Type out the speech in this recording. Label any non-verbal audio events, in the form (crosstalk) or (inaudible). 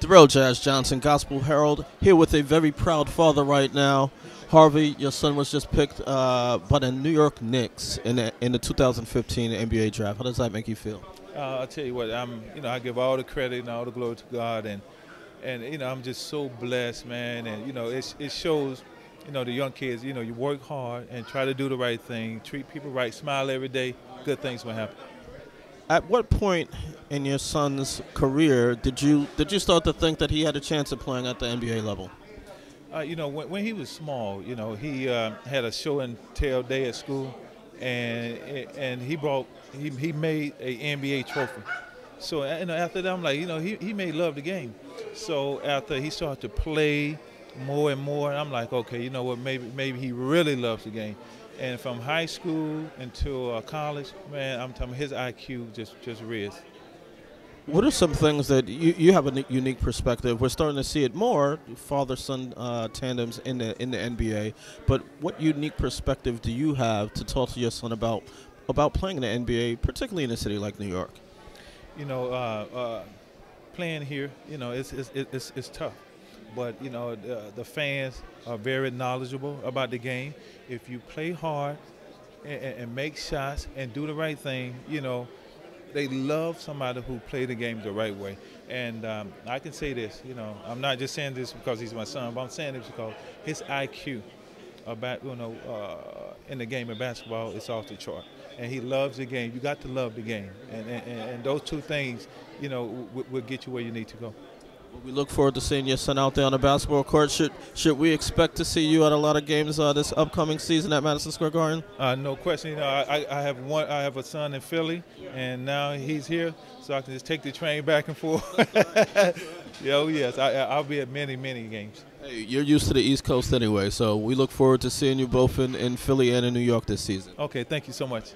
Darrell Jazz Johnson, Gospel Herald, here with a very proud father right now. Harvey, your son was just picked uh, by the New York Knicks in the, in the 2015 NBA draft. How does that make you feel? Uh, I'll tell you what, I'm, you know, I give all the credit and all the glory to God, and and you know, I'm just so blessed, man, and you know, it it shows, you know, the young kids, you know, you work hard and try to do the right thing, treat people right, smile every day, good things will happen. At what point in your son's career did you did you start to think that he had a chance of playing at the NBA level? Uh, you know, when, when, he was small, you know, he uh, had a show and tell day at school, and and he brought he, he made a NBA trophy. So you know, after that, I'm like, you know, he, he may love the game. So after he started to play more and more, I'm like, okay, you know what, maybe maybe he really loves the game. And from high school until uh, college, man, I'm telling you, his IQ just just raised. What are some things that you, you have a unique perspective? We're starting to see it more, father-son uh, tandems in the in the NBA. But what unique perspective do you have to talk to your son about about playing in the NBA, particularly in a city like New York? You know, uh, uh, playing here, you know, it's it's, it's, it's tough. But you know, the, the, fans are very knowledgeable about the game. If you play hard and, and make shots and do the right thing, you know, they love somebody who play the game the right way. And um, I can say this, you know, I'm not just saying this because he's my son, but I'm saying this because his IQ about you know uh, in the game of basketball is off the chart, and he loves the game. You got to love the game, and and, and those two things, you know, will, will get you where you need to go. We look forward to seeing your son out there on the basketball court. Should should we expect to see you at a lot of games uh, this upcoming season at Madison Square Garden? Uh, no question. You know, I, I have one. I have a son in Philly, and now he's here, so I can just take the train back and forth. (laughs) yeah, oh yes, I, I'll be at many many games. Hey, you're used to the East Coast anyway, so we look forward to seeing you both in, in Philly and in New York this season. Okay, thank you so much.